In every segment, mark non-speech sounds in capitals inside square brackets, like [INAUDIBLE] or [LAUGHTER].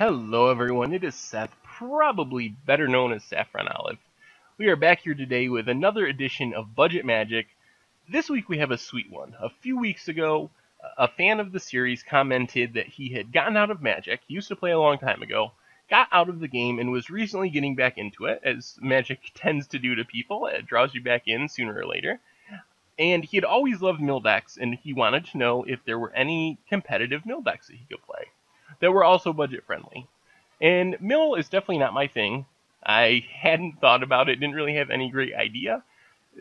Hello everyone, it is Seth, probably better known as Saffron Olive. We are back here today with another edition of Budget Magic. This week we have a sweet one. A few weeks ago, a fan of the series commented that he had gotten out of Magic, used to play a long time ago, got out of the game and was recently getting back into it, as Magic [LAUGHS] tends to do to people. It draws you back in sooner or later. And he had always loved mill decks, and he wanted to know if there were any competitive mill decks that he could play that were also budget friendly. And mill is definitely not my thing. I hadn't thought about it, didn't really have any great idea.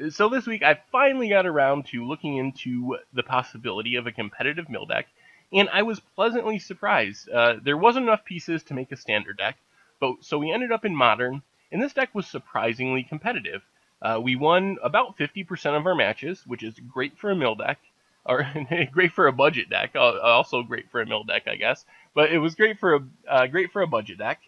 So this week I finally got around to looking into the possibility of a competitive mill deck, and I was pleasantly surprised. Uh, there wasn't enough pieces to make a standard deck, but so we ended up in modern, and this deck was surprisingly competitive. Uh, we won about 50% of our matches, which is great for a mill deck, or [LAUGHS] great for a budget deck. Also great for a mill deck, I guess. But it was great for a uh, great for a budget deck.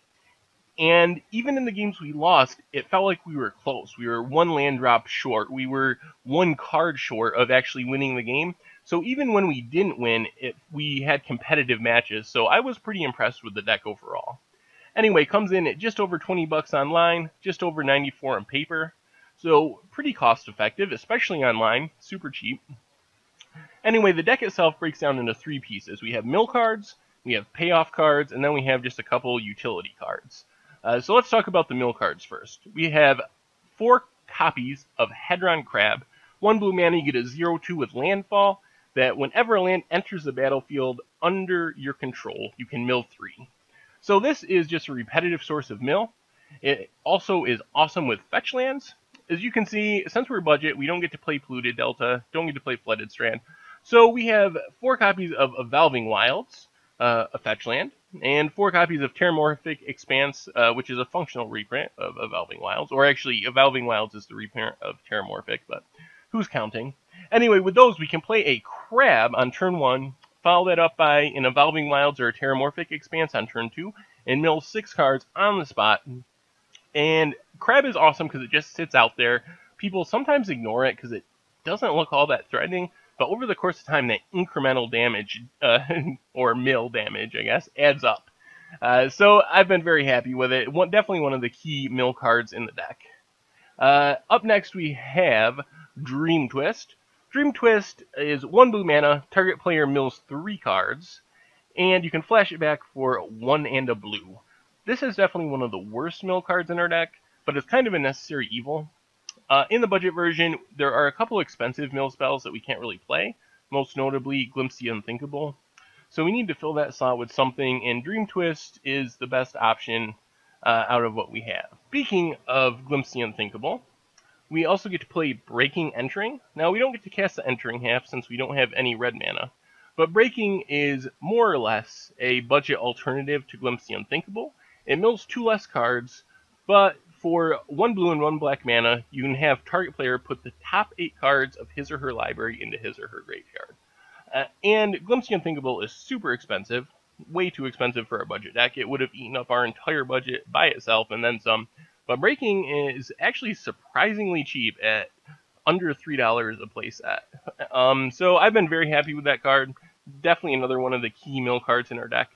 And even in the games we lost, it felt like we were close. We were one land drop short. We were one card short of actually winning the game. So even when we didn't win, it, we had competitive matches. So I was pretty impressed with the deck overall. Anyway, comes in at just over 20 bucks online, just over 94 on paper. So pretty cost effective, especially online, super cheap. Anyway, the deck itself breaks down into three pieces. We have mill cards, we have payoff cards, and then we have just a couple utility cards. Uh, so let's talk about the mill cards first. We have four copies of Hedron Crab. One blue mana, you get a 0-2 with landfall, that whenever a land enters the battlefield under your control, you can mill three. So this is just a repetitive source of mill. It also is awesome with fetch lands. As you can see, since we're budget, we don't get to play Polluted Delta, don't get to play Flooded Strand. So we have four copies of Evolving Wilds, uh, a fetch land, and four copies of Terramorphic Expanse, uh, which is a functional reprint of Evolving Wilds, or actually, Evolving Wilds is the reprint of Terramorphic, but who's counting? Anyway, with those, we can play a Crab on turn one, follow that up by an Evolving Wilds or a Terramorphic Expanse on turn two, and mill six cards on the spot. And Crab is awesome because it just sits out there. People sometimes ignore it because it doesn't look all that threatening, but over the course of time, that incremental damage, uh, [LAUGHS] or mill damage, I guess, adds up. Uh, so I've been very happy with it. One, definitely one of the key mill cards in the deck. Uh, up next, we have Dream Twist. Dream Twist is one blue mana, target player mills three cards, and you can flash it back for one and a blue. This is definitely one of the worst mill cards in our deck, but it's kind of a necessary evil. Uh, in the budget version, there are a couple expensive mill spells that we can't really play, most notably Glimpse the Unthinkable. So we need to fill that slot with something, and Dream Twist is the best option uh, out of what we have. Speaking of Glimpse the Unthinkable, we also get to play Breaking Entering. Now, we don't get to cast the Entering half since we don't have any red mana, but Breaking is more or less a budget alternative to Glimpse the Unthinkable. It mills two less cards, but for one blue and one black mana, you can have target player put the top eight cards of his or her library into his or her graveyard. Uh, and Glimpse the Unthinkable is super expensive, way too expensive for a budget deck. It would have eaten up our entire budget by itself and then some. But Breaking is actually surprisingly cheap at under three dollars a playset. Um, so I've been very happy with that card. Definitely another one of the key mill cards in our deck.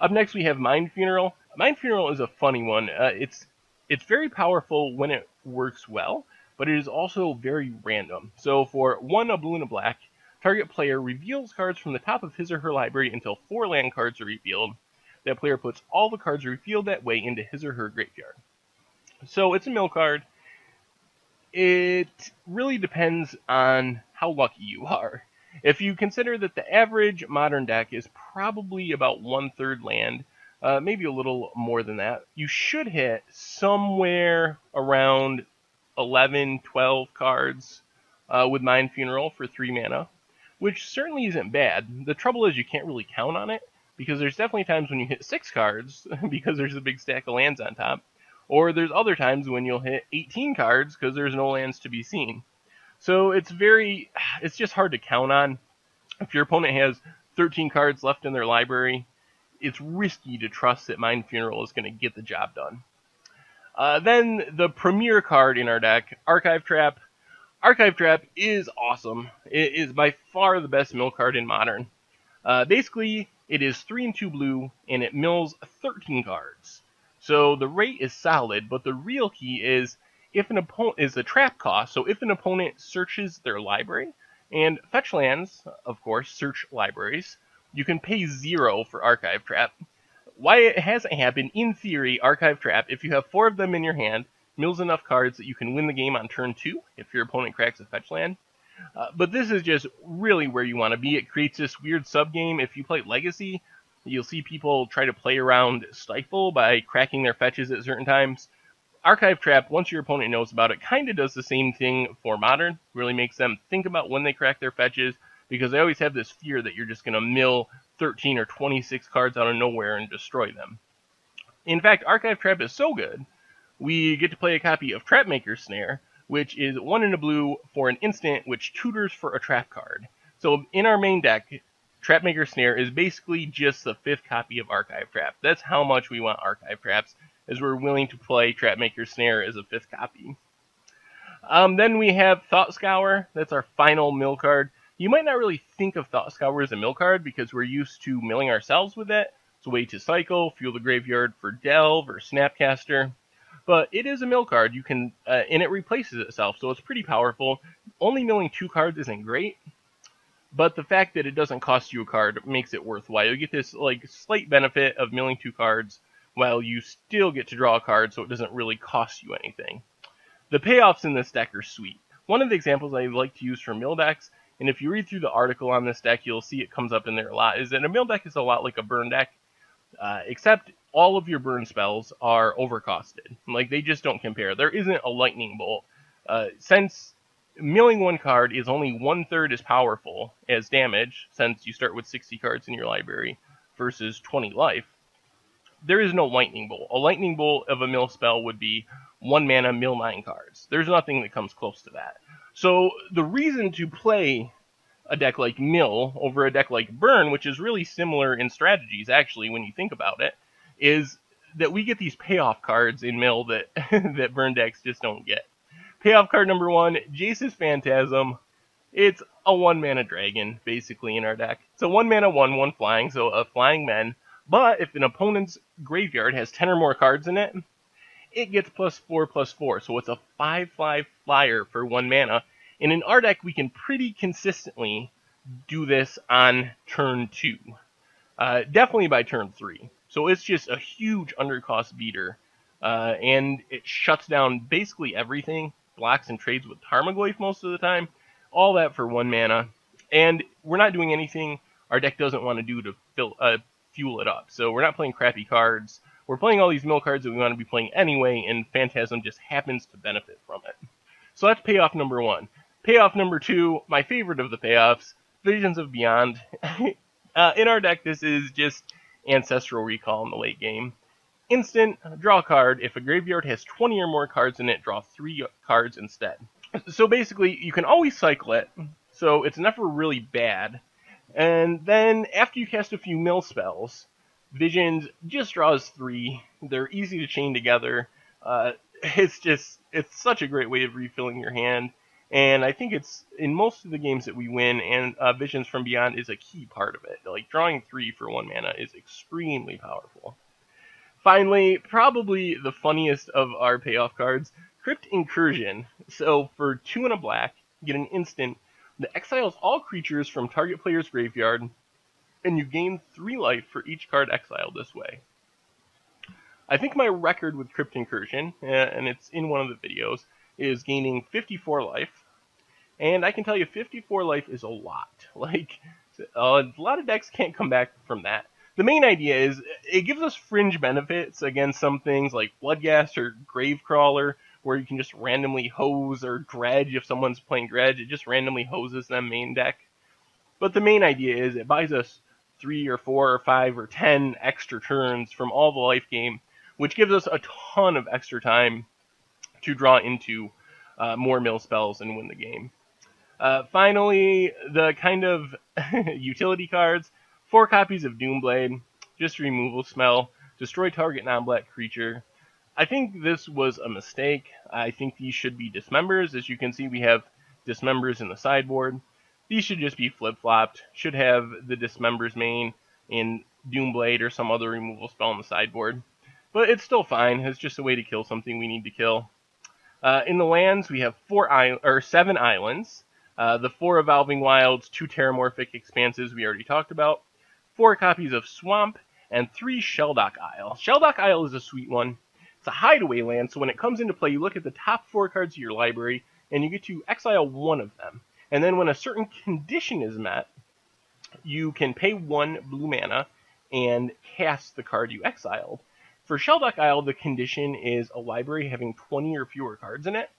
Up next we have Mind Funeral. Mind Funeral is a funny one. Uh, it's it's very powerful when it works well, but it is also very random. So for one a blue and a black, target player reveals cards from the top of his or her library until four land cards are revealed. That player puts all the cards revealed that way into his or her graveyard. So it's a mill card. It really depends on how lucky you are. If you consider that the average modern deck is probably about one third land, uh, maybe a little more than that. You should hit somewhere around 11, 12 cards uh, with Mind Funeral for 3 mana, which certainly isn't bad. The trouble is you can't really count on it, because there's definitely times when you hit 6 cards, [LAUGHS] because there's a big stack of lands on top, or there's other times when you'll hit 18 cards, because there's no lands to be seen. So it's very, [SIGHS] it's just hard to count on. If your opponent has 13 cards left in their library, it's risky to trust that Mind Funeral is going to get the job done. Uh, then the premier card in our deck, Archive Trap. Archive Trap is awesome. It is by far the best mill card in Modern. Uh, basically, It is 3 and 2 blue, and it mills 13 cards. So the rate is solid, but the real key is if an opponent is a trap cost. So if an opponent searches their library, and fetch lands, of course, search libraries, you can pay zero for Archive Trap. Why it hasn't happened, in theory, Archive Trap, if you have four of them in your hand, mills enough cards that you can win the game on turn two if your opponent cracks a fetch land. Uh, but this is just really where you want to be. It creates this weird subgame. If you play Legacy, you'll see people try to play around Stifle by cracking their fetches at certain times. Archive Trap, once your opponent knows about it, kind of does the same thing for Modern. Really makes them think about when they crack their fetches because they always have this fear that you're just going to mill 13 or 26 cards out of nowhere and destroy them. In fact, Archive Trap is so good, we get to play a copy of Trapmaker Snare, which is one in a blue for an instant, which tutors for a trap card. So in our main deck, Trapmaker Snare is basically just the fifth copy of Archive Trap. That's how much we want Archive Traps, as we're willing to play Trapmaker Snare as a fifth copy. Um, then we have Thought Scour. That's our final mill card. You might not really think of Thought Scour as a mill card because we're used to milling ourselves with it. It's a way to cycle, fuel the graveyard for Delve or Snapcaster but it is a mill card. You can uh, and it replaces itself, so it's pretty powerful. Only milling two cards isn't great, but the fact that it doesn't cost you a card makes it worthwhile. You get this like slight benefit of milling two cards while you still get to draw a card, so it doesn't really cost you anything. The payoffs in this deck are sweet. One of the examples I like to use for mill decks, and if you read through the article on this deck, you'll see it comes up in there a lot, is that a mill deck is a lot like a burn deck, uh, except all of your burn spells are overcosted. Like they just don't compare. There isn't a lightning bolt. Uh, since milling one card is only one third as powerful as damage, since you start with 60 cards in your library versus 20 life, there is no lightning bolt. A lightning bolt of a mill spell would be one mana, mill nine cards. There's nothing that comes close to that. So the reason to play a deck like Mill over a deck like Burn, which is really similar in strategies actually when you think about it, is that we get these payoff cards in Mill that [LAUGHS] that Burn decks just don't get. Payoff card number one, Jace's Phantasm. It's a one mana dragon, basically, in our deck. It's a one mana one, one flying, so a flying men. But if an opponent's graveyard has 10 or more cards in it, it gets plus 4 plus 4. So it's a 5 5 flyer for 1 mana. And in our deck, we can pretty consistently do this on turn 2. Uh, definitely by turn 3. So it's just a huge undercost beater. Uh, and it shuts down basically everything. Blocks and trades with Tarmogoyf most of the time. All that for one mana. And we're not doing anything our deck doesn't want to do to fill, uh, fuel it up. So we're not playing crappy cards. We're playing all these mill cards that we want to be playing anyway, and Phantasm just happens to benefit from it. So that's payoff number one. Payoff number two, my favorite of the payoffs, Visions of Beyond. [LAUGHS] uh, in our deck, this is just Ancestral Recall in the late game. Instant, draw a card. If a graveyard has 20 or more cards in it, draw 3 cards instead. So basically, you can always cycle it, so it's never really bad. And then, after you cast a few mill spells, Visions just draws 3. They're easy to chain together. Uh, [LAUGHS] it's just, it's such a great way of refilling your hand. And I think it's in most of the games that we win, and uh, Visions from Beyond is a key part of it. Like drawing three for one mana is extremely powerful. Finally, probably the funniest of our payoff cards, Crypt Incursion. So for two and a black, get an instant that exiles all creatures from target player's graveyard, and you gain three life for each card exiled this way. I think my record with Crypt Incursion, uh, and it's in one of the videos, is gaining 54 life. And I can tell you 54 life is a lot. [LAUGHS] Like, uh, a lot of decks can't come back from that. The main idea is it gives us fringe benefits against some things like Bloodghast or Gravecrawler, where you can just randomly hose or dredge if someone's playing dredge. It just randomly hoses them main deck. But the main idea is it buys us three or four or five or ten extra turns from all the life game, which gives us a ton of extra time to draw into uh, more mill spells and win the game. Uh, finally, the kind of [LAUGHS] utility cards. Four copies of Doomblade, just removal spell, destroy target non-black creature. I think this was a mistake. I think these should be dismembers. As you can see, we have dismembers in the sideboard. These should just be flip-flopped. Should have the dismembers main in Doomblade or some other removal spell on the sideboard. But it's still fine. It's just a way to kill something we need to kill. Uh, in the lands, we have four island or seven islands. Uh, the four evolving wilds, two terramorphic expanses we already talked about, four copies of Swamp, and three Shelldock Isle. Shelldock Isle is a sweet one. It's a hideaway land, so when it comes into play, you look at the top four cards of your library, and you get to exile one of them. And then when a certain condition is met, you can pay one blue mana and cast the card you exiled. For Shelldock Isle, the condition is a library having 20 or fewer cards in it.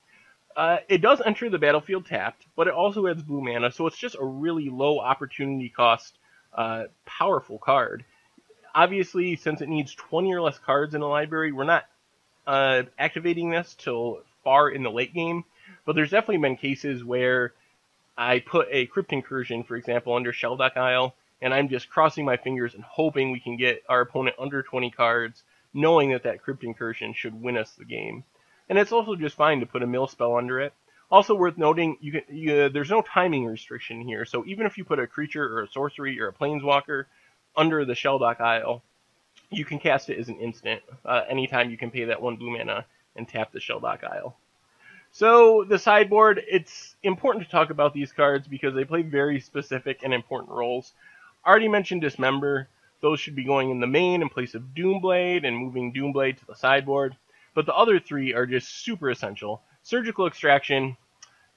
Uh, it does enter the battlefield tapped, but it also adds blue mana, so it's just a really low opportunity cost, uh, powerful card. Obviously, since it needs 20 or less cards in a library, we're not uh, activating this till far in the late game, but there's definitely been cases where I put a Crypt Incursion, for example, under Shelldock Isle, and I'm just crossing my fingers and hoping we can get our opponent under 20 cards, knowing that that Crypt Incursion should win us the game. And it's also just fine to put a mill spell under it. Also worth noting, you can, you, there's no timing restriction here, so even if you put a creature or a sorcery or a planeswalker under the Shelldock Isle, you can cast it as an instant. Uh, anytime you can pay that one blue mana and tap the Shelldock Isle. So the sideboard, it's important to talk about these cards because they play very specific and important roles. I Already mentioned Dismember. Those should be going in the main in place of Doomblade and moving Doomblade to the sideboard. But the other three are just super essential. Surgical Extraction.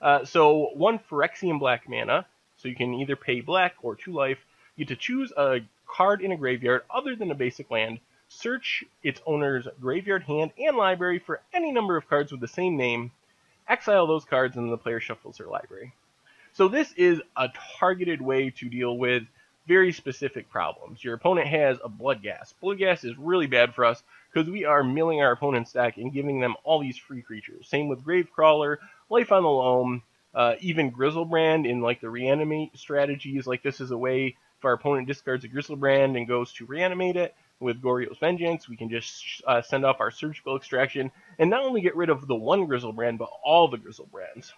Uh, so one Phyrexian black mana. So you can either pay black or two life. You get to choose a card in a graveyard other than a basic land. Search its owner's graveyard, hand, and library for any number of cards with the same name exile those cards, and the player shuffles their library. So this is a targeted way to deal with very specific problems. Your opponent has a Bloodghast. Blood gas is really bad for us because we are milling our opponent's deck and giving them all these free creatures. Same with Gravecrawler, Life on the Loam, uh, even Griselbrand in like the reanimate strategies. Like this is a way if our opponent discards a Griselbrand and goes to reanimate it, with Goryo's Vengeance, we can just uh, send off our surgical extraction and not only get rid of the one Griselbrand, but all the Griselbrands.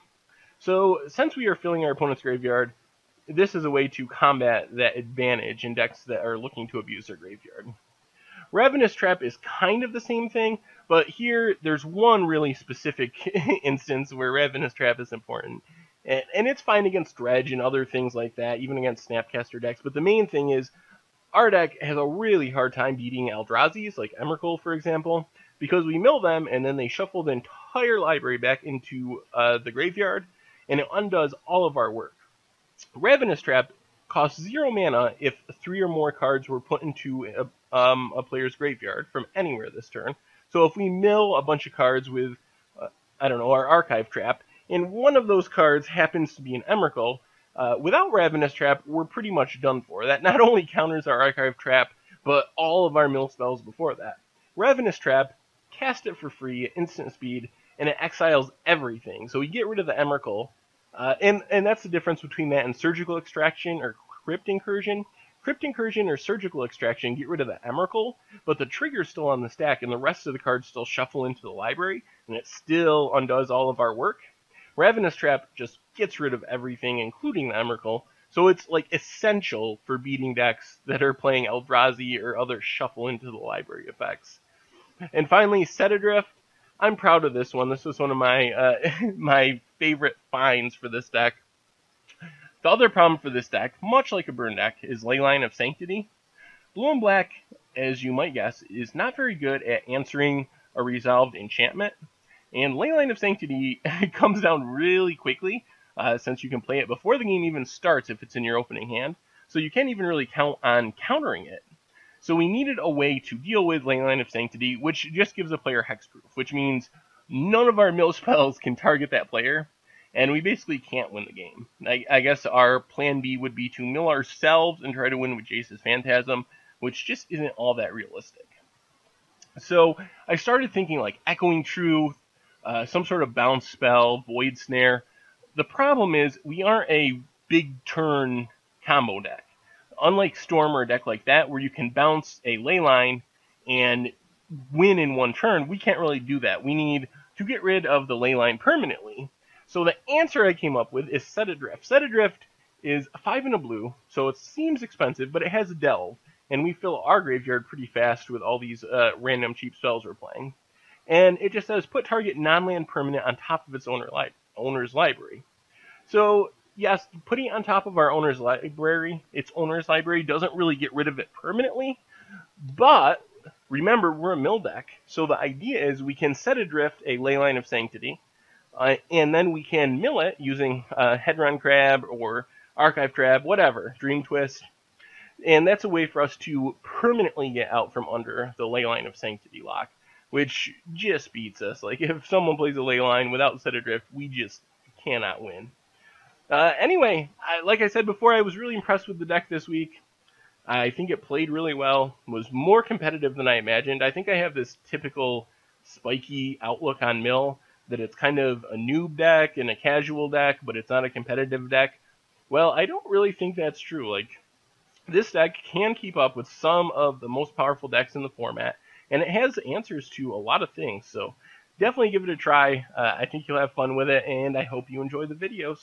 So since we are filling our opponent's graveyard, this is a way to combat that advantage in decks that are looking to abuse their graveyard. Ravenous Trap is kind of the same thing, but here there's one really specific [LAUGHS] instance where Ravenous Trap is important. And, and it's fine against Dredge and other things like that, even against Snapcaster decks, but the main thing is our deck has a really hard time beating Eldrazi's, like Emrakul, for example, because we mill them and then they shuffle the entire library back into uh, the graveyard, and it undoes all of our work. Ravenous Trap costs zero mana if three or more cards were put into a, um, a player's graveyard from anywhere this turn. So if we mill a bunch of cards with, uh, I don't know, our Archive Trap, and one of those cards happens to be an Emrakul, uh, without Ravenous Trap, we're pretty much done for. That not only counters our Archive Trap, but all of our mill spells before that. Ravenous Trap, cast it for free instant speed, and it exiles everything. So we get rid of the Emrakul, uh, and, and that's the difference between that and Surgical Extraction or Crypt Incursion. Crypt Incursion or Surgical Extraction get rid of the Emrakul, but the trigger's still on the stack, and the rest of the cards still shuffle into the library, and it still undoes all of our work. Ravenous Trap just gets rid of everything, including the Emrakul. So it's like essential for beating decks that are playing Eldrazi or other shuffle into the library effects. And finally, Set Adrift. I'm proud of this one. This was one of my uh, [LAUGHS] my favorite finds for this deck. The other problem for this deck, much like a burn deck, is Leyline of Sanctity. Blue and Black, as you might guess, is not very good at answering a resolved enchantment. And Leyline of Sanctity [LAUGHS] comes down really quickly, uh, since you can play it before the game even starts if it's in your opening hand. So you can't even really count on countering it. So we needed a way to deal with Leyline of Sanctity, which just gives a player hexproof, which means none of our mill [LAUGHS] spells can target that player, and we basically can't win the game. I, I guess our plan B would be to mill ourselves and try to win with Jace's Phantasm, which just isn't all that realistic. So I started thinking like Echoing Truth, uh, some sort of bounce spell, Void Snare. The problem is we aren't a big turn combo deck. Unlike Storm or a deck like that, where you can bounce a Leyline and win in one turn, we can't really do that. We need to get rid of the Leyline permanently. So the answer I came up with is Set Adrift. Set Adrift is five and a blue, so it seems expensive, but it has a delve. and we fill our graveyard pretty fast with all these uh, random cheap spells we're playing. And it just says put target non-land permanent on top of its owner li- owner's library. So yes, putting on top of our owner's library, its owner's library doesn't really get rid of it permanently, but remember we're a mill deck, so the idea is we can set adrift a Leyline of Sanctity, uh, and then we can mill it using uh, Crab or Archive Crab, whatever, Dream Twist, and that's a way for us to permanently get out from under the Leyline of Sanctity lock, which just beats us. Like [LAUGHS] if someone plays a Leyline without set adrift, we just cannot win. Uh, anyway, I, like I said before, I was really impressed with the deck this week. I think it played really well, was more competitive than I imagined. I think I have this typical spiky outlook on Mill, that it's kind of a noob deck and a casual deck, but it's not a competitive deck. Well, I don't really think that's true. Like, this deck can keep up with some of the most powerful decks in the format, and it has answers to a lot of things, so definitely give it a try. Uh, I think you'll have fun with it, and I hope you enjoy the videos.